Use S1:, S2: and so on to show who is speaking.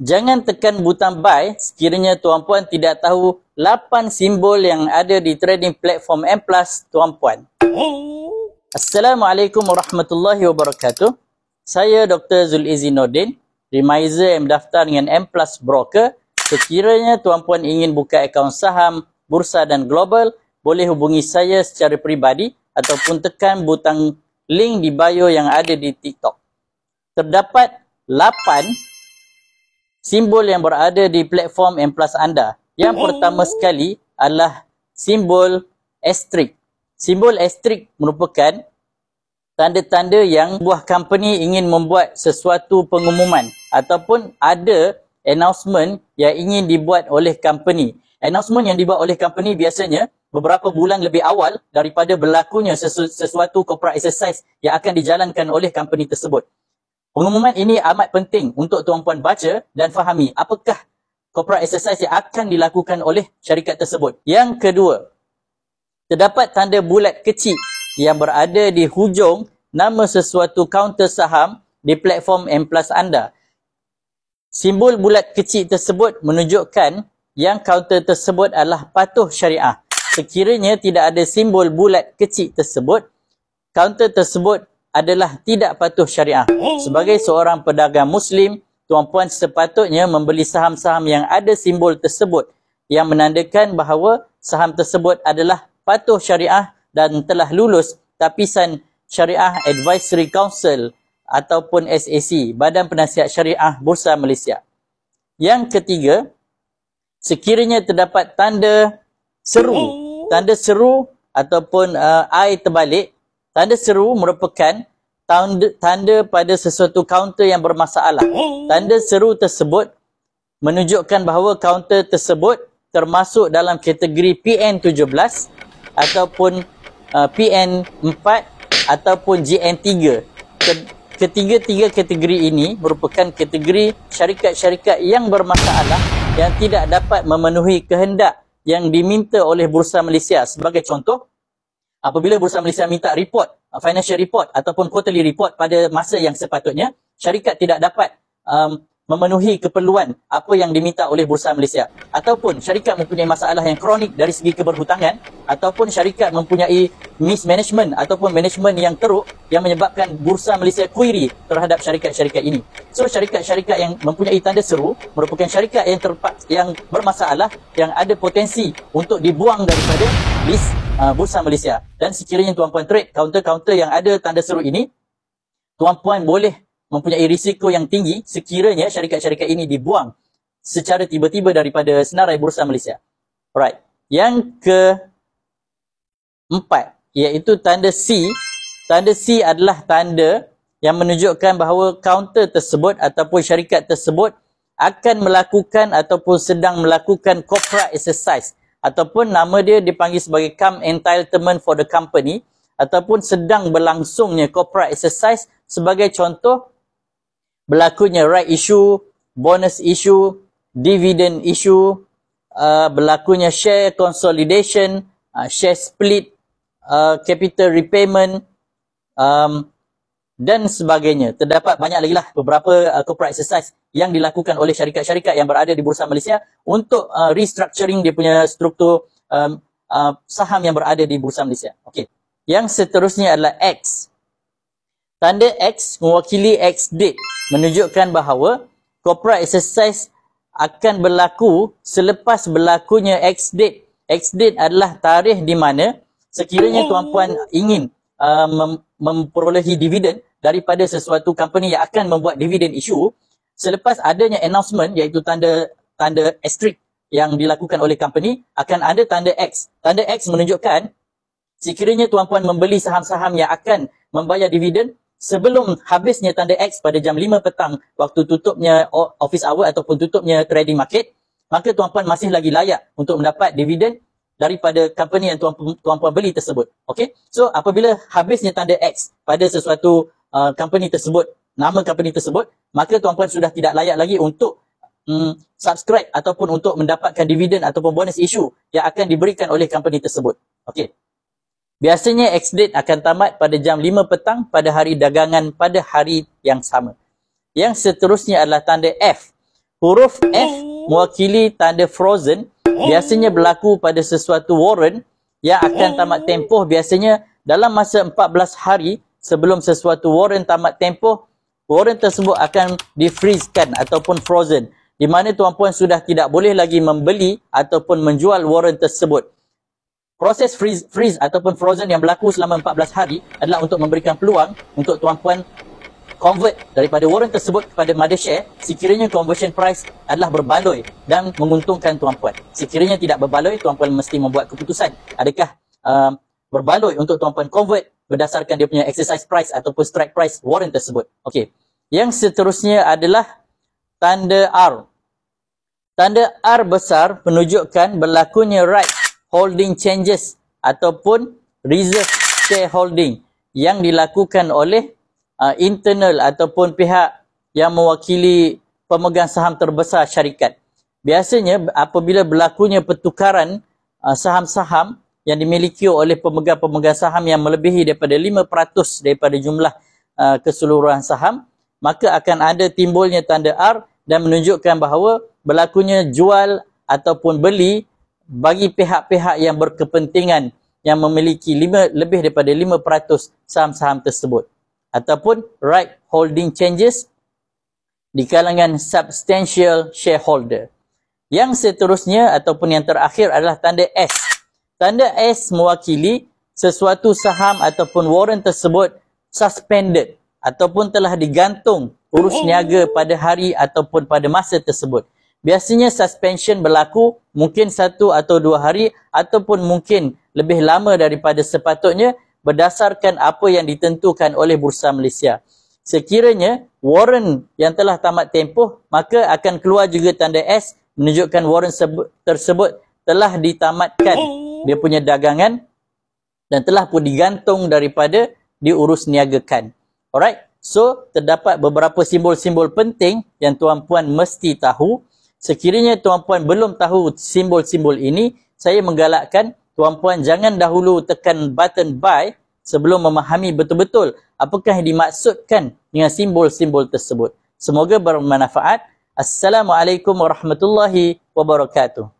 S1: Jangan tekan butang buy sekiranya tuan-puan tidak tahu 8 simbol yang ada di trading platform M Plus tuan-puan. Assalamualaikum warahmatullahi wabarakatuh. Saya Dr. Zulizi Nordin, remiser yang mendaftar dengan M Plus Broker. Sekiranya tuan-puan ingin buka akaun saham, bursa dan global, boleh hubungi saya secara peribadi ataupun tekan butang link di bio yang ada di TikTok. Terdapat 8 simbol yang berada di platform M Plus anda. Yang oh. pertama sekali adalah simbol asterisk. Simbol asterisk merupakan tanda-tanda yang buah company ingin membuat sesuatu pengumuman ataupun ada announcement yang ingin dibuat oleh company. Announcement yang dibuat oleh company biasanya beberapa bulan lebih awal daripada berlakunya sesu sesuatu corporate exercise yang akan dijalankan oleh company tersebut. Pengumuman ini amat penting untuk tuan-puan baca dan fahami apakah corporate exercise yang akan dilakukan oleh syarikat tersebut. Yang kedua, terdapat tanda bulat kecil yang berada di hujung nama sesuatu kaunter saham di platform M Plus anda. Simbol bulat kecil tersebut menunjukkan yang kaunter tersebut adalah patuh syariah. Sekiranya tidak ada simbol bulat kecil tersebut, kaunter tersebut adalah tidak patuh syariah. Sebagai seorang pedagang Muslim, tuan-puan sepatutnya membeli saham-saham yang ada simbol tersebut yang menandakan bahawa saham tersebut adalah patuh syariah dan telah lulus tapisan Syariah Advisory Council ataupun SAC, Badan Penasihat Syariah Bursa Malaysia. Yang ketiga, sekiranya terdapat tanda seru, tanda seru ataupun uh, air terbalik Tanda seru merupakan tanda, tanda pada sesuatu kaunter yang bermasalah. Tanda seru tersebut menunjukkan bahawa kaunter tersebut termasuk dalam kategori PN17 ataupun uh, PN4 ataupun GN3. Ketiga-tiga kategori ini merupakan kategori syarikat-syarikat yang bermasalah yang tidak dapat memenuhi kehendak yang diminta oleh Bursa Malaysia. Sebagai contoh, apabila Bursa Malaysia minta report, uh, financial report ataupun quarterly report pada masa yang sepatutnya, syarikat tidak dapat um, memenuhi keperluan apa yang diminta oleh Bursa Malaysia. Ataupun syarikat mempunyai masalah yang kronik dari segi keberhutangan ataupun syarikat mempunyai mismanagement ataupun management yang teruk yang menyebabkan Bursa Malaysia query terhadap syarikat-syarikat ini. So syarikat-syarikat yang mempunyai tanda seru merupakan syarikat yang terpak yang bermasalah yang ada potensi untuk dibuang daripada list uh, Bursa Malaysia. Dan sekiranya tuan-puan trade counter-counter yang ada tanda seru ini, tuan-puan boleh mempunyai risiko yang tinggi sekiranya syarikat-syarikat ini dibuang secara tiba-tiba daripada senarai bursa Malaysia. Alright. Yang ke empat, iaitu tanda C. Tanda C adalah tanda yang menunjukkan bahawa kaunter tersebut ataupun syarikat tersebut akan melakukan ataupun sedang melakukan corporate exercise ataupun nama dia dipanggil sebagai come entitlement for the company ataupun sedang berlangsungnya corporate exercise sebagai contoh berlakunya right issue, bonus issue, dividend issue, uh, berlakunya share consolidation, uh, share split, uh, capital repayment um, dan sebagainya. Terdapat banyak lagi lah beberapa uh, corporate exercise yang dilakukan oleh syarikat-syarikat yang berada di Bursa Malaysia untuk uh, restructuring dia punya struktur um, uh, saham yang berada di Bursa Malaysia. Okay. Yang seterusnya adalah X. Tanda X mewakili X date menunjukkan bahawa corporate exercise akan berlaku selepas berlakunya X date. X date adalah tarikh di mana sekiranya tuan-puan ingin uh, mem- memperolehi dividen daripada sesuatu company yang akan membuat dividen issue selepas adanya announcement iaitu tanda tanda asterisk yang dilakukan oleh company akan ada tanda X. Tanda X menunjukkan sekiranya tuan-puan membeli saham-saham yang akan membayar dividen sebelum habisnya tanda X pada jam 5 petang waktu tutupnya office hour ataupun tutupnya trading market, maka tuan-puan masih lagi layak untuk mendapat dividen daripada company yang tuan-puan beli tersebut. Okay? So, apabila habisnya tanda X pada sesuatu uh, company tersebut, nama company tersebut, maka tuan-puan sudah tidak layak lagi untuk um, subscribe ataupun untuk mendapatkan dividen ataupun bonus issue yang akan diberikan oleh company tersebut. Okay? Biasanya X-date akan tamat pada jam 5 petang pada hari dagangan pada hari yang sama. Yang seterusnya adalah tanda F. Huruf F mewakili tanda frozen biasanya berlaku pada sesuatu warrant yang akan tamat tempoh biasanya dalam masa 14 hari sebelum sesuatu warrant tamat tempoh, warrant tersebut akan di-freezekan ataupun frozen di mana tuan-puan sudah tidak boleh lagi membeli ataupun menjual warrant tersebut. Proses freeze, freeze ataupun frozen yang berlaku selama 14 hari adalah untuk memberikan peluang untuk tuan-puan convert daripada warrant tersebut kepada mother share sekiranya conversion price adalah berbaloi dan menguntungkan tuan-puan. Sekiranya tidak berbaloi, tuan-puan mesti membuat keputusan. Adakah uh, berbaloi untuk tuan-puan convert berdasarkan dia punya exercise price ataupun strike price warrant tersebut. Okey. Yang seterusnya adalah tanda R. Tanda R besar menunjukkan berlakunya right holding changes ataupun reserve shareholding yang dilakukan oleh uh, internal ataupun pihak yang mewakili pemegang saham terbesar syarikat. Biasanya apabila berlakunya pertukaran uh, saham-saham yang dimiliki oleh pemegang-pemegang saham yang melebihi daripada 5% daripada jumlah uh, keseluruhan saham, maka akan ada timbulnya tanda R dan menunjukkan bahawa berlakunya jual ataupun beli bagi pihak-pihak yang berkepentingan yang memiliki lima, lebih daripada 5% saham-saham tersebut. Ataupun right holding changes di kalangan substantial shareholder. Yang seterusnya ataupun yang terakhir adalah tanda S. Tanda S mewakili sesuatu saham ataupun warrant tersebut suspended ataupun telah digantung urus niaga pada hari ataupun pada masa tersebut. Biasanya suspension berlaku mungkin satu atau dua hari ataupun mungkin lebih lama daripada sepatutnya berdasarkan apa yang ditentukan oleh Bursa Malaysia. Sekiranya warrant yang telah tamat tempoh, maka akan keluar juga tanda S menunjukkan warrant tersebut telah ditamatkan dia punya dagangan dan telah pun digantung daripada diurus niagakan. Alright, so terdapat beberapa simbol-simbol penting yang tuan-puan mesti tahu. Sekiranya tuan-puan belum tahu simbol-simbol ini, saya menggalakkan tuan-puan jangan dahulu tekan button buy sebelum memahami betul-betul apakah yang dimaksudkan dengan simbol-simbol tersebut. Semoga bermanfaat. Assalamualaikum warahmatullahi wabarakatuh.